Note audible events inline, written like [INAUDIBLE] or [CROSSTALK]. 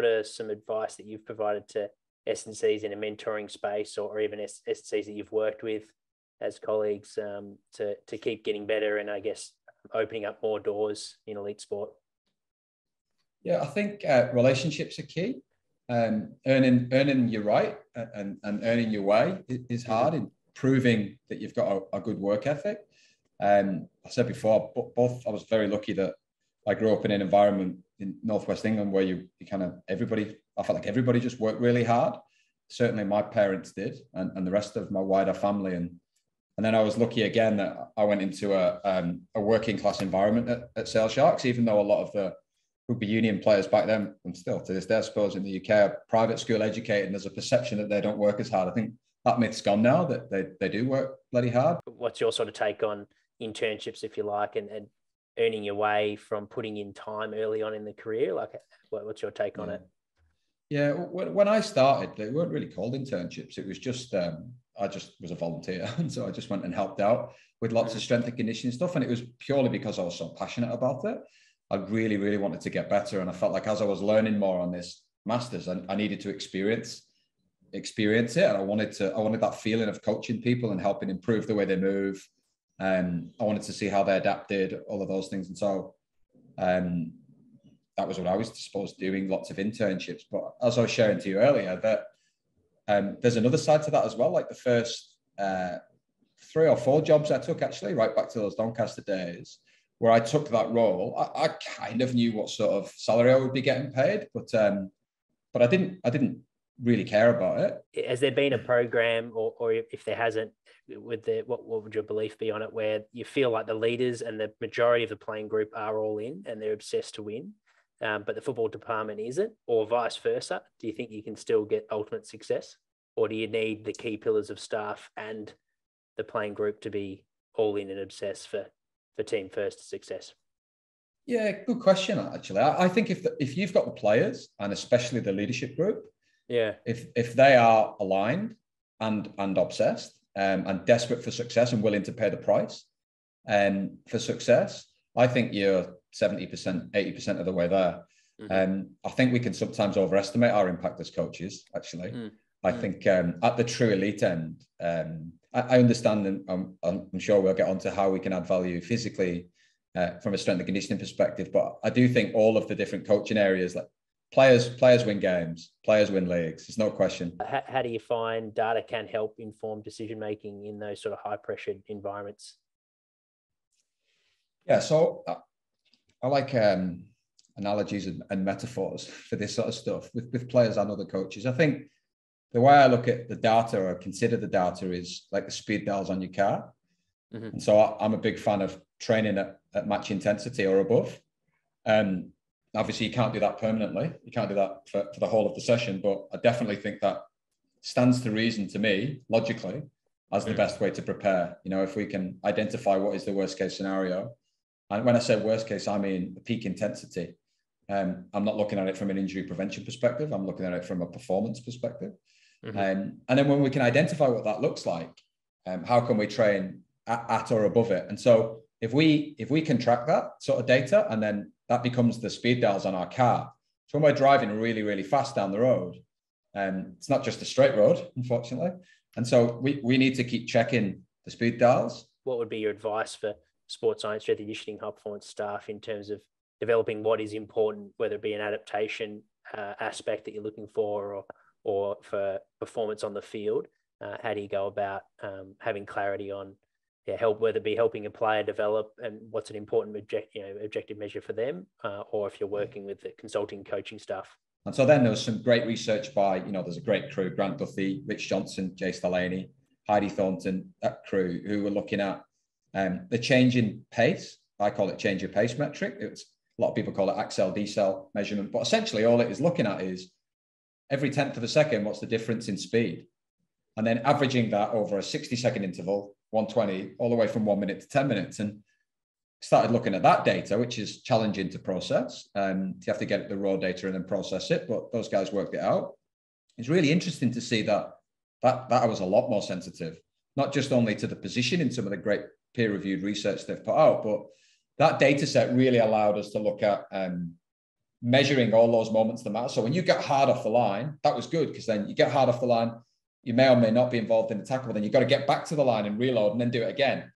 for some advice that you've provided to S&Cs in a mentoring space or, even S&Cs that you've worked with as colleagues um, to, to keep getting better and I guess opening up more doors in elite sport? Yeah, I think uh, relationships are key. Um, earning earning your right and, and earning your way is mm-hmm. hard in proving that you've got a, a good work ethic. Um, I said before, both I was very lucky that I grew up in an environment in northwest England where you, you kind of everybody I felt like everybody just worked really hard. Certainly, my parents did, and, and the rest of my wider family. And and then I was lucky again that I went into a um, a working class environment at, at Sale Sharks, even though a lot of the rugby union players back then, and still to this day, I suppose in the UK, are private school educated, and there's a perception that they don't work as hard. I think that myth's gone now that they, they do work bloody hard. What's your sort of take on internships, if you like, and, and earning your way from putting in time early on in the career? Like, what's your take on it? Yeah, when I started, they weren't really called internships. It was just um, I just was a volunteer, [LAUGHS] and so I just went and helped out with lots of strength and conditioning stuff. And it was purely because I was so passionate about it. I really, really wanted to get better, and I felt like as I was learning more on this masters, I, I needed to experience experience it, and I wanted to. I wanted that feeling of coaching people and helping improve the way they move. And I wanted to see how they adapted, all of those things. And so, um, that was what I was supposed to doing lots of internships. But as I was sharing to you earlier, that um, there's another side to that as well. Like the first uh, three or four jobs I took, actually, right back to those Doncaster days, where I took that role, I, I kind of knew what sort of salary I would be getting paid, but um, but I didn't I didn't really care about it. Has there been a program, or, or if there hasn't, with the what, what would your belief be on it, where you feel like the leaders and the majority of the playing group are all in and they're obsessed to win? um, but the football department isn't, or vice versa? Do you think you can still get ultimate success, or do you need the key pillars of staff and the playing group to be all in and obsessed for for team first success? Yeah, good question. Actually, I, I think if the, if you've got the players and especially the leadership group, yeah, if if they are aligned and and obsessed um, and desperate for success and willing to pay the price um, for success, I think you're 70%, 80% of the way there. Mm-hmm. Um, I think we can sometimes overestimate our impact as coaches, actually. Mm-hmm. I mm. think um, at the true elite end, um, I, I, understand and I'm, I'm, sure we'll get on to how we can add value physically uh, from a strength and conditioning perspective. But I do think all of the different coaching areas, like players, players win games, players win leagues. There's no question. How, how do you find data can help inform decision making in those sort of high pressured environments? Yeah, so uh, I like um, analogies and, and, metaphors [LAUGHS] for this sort of stuff with, with players and other coaches. I think the way I look at the data or consider the data is like the speed dials on your car. Mm-hmm. And so I, am a big fan of training at, at match intensity or above. Um, obviously, you can't do that permanently. You can't do that for, for the whole of the session, but I definitely think that stands to reason to me, logically, as the best way to prepare. You know, if we can identify what is the worst case scenario and when I say worst case, I mean peak intensity. Um, I'm not looking at it from an injury prevention perspective. I'm looking at it from a performance perspective. Mm-hmm. Um, and then when we can identify what that looks like, um, how can we train at, at, or above it? And so if we if we can track that sort of data, and then that becomes the speed dials on our car. So when we're driving really really fast down the road, um, it's not just a straight road, unfortunately. And so we we need to keep checking the speed dials. What would be your advice for sports science, conditioning, high performance staff in terms of developing what is important, whether it be an adaptation uh, aspect that you're looking for or, or for performance on the field? Uh, how do you go about um, having clarity on yeah, help, whether it be helping a player develop and what's an important object, you know, objective measure for them, uh, or if you're working with the consulting coaching staff? And so then there was some great research by, you know, there's a great crew, Grant Duthie, Rich Johnston, Jace Delaney, Heidi Thornton, that crew who were looking at um, the change in pace, I call it change of pace metric. It's a lot of people call it accel decel measurement, but essentially all it is looking at is every tenth of a second, what's the difference in speed? And then averaging that over a 60 second interval, 120, all the way from one minute to 10 minutes. And started looking at that data, which is challenging to process. Um, you have to get the raw data and then process it, but those guys worked it out. It's really interesting to see that that, that was a lot more sensitive, not just only to the position in some of the great peer reviewed research they've put out. But that data set really allowed us to look at um, measuring all those moments that matter. So when you get hard off the line, that was good because then you get hard off the line, you may or may not be involved in the tackle, but then you've got to get back to the line and reload and then do it again.